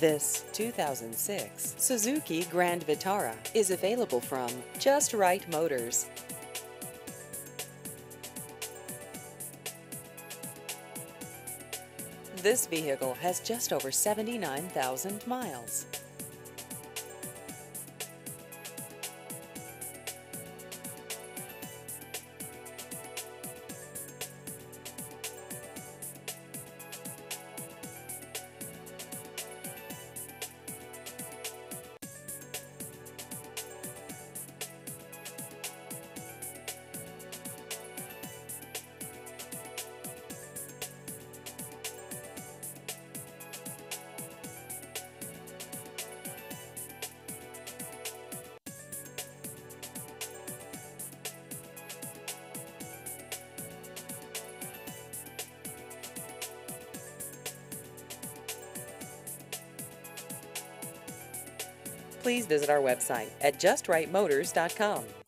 This 2006 Suzuki Grand Vitara is available from Just Right Motors. This vehicle has just over 79,000 miles. Please visit our website at justrightmotors.com.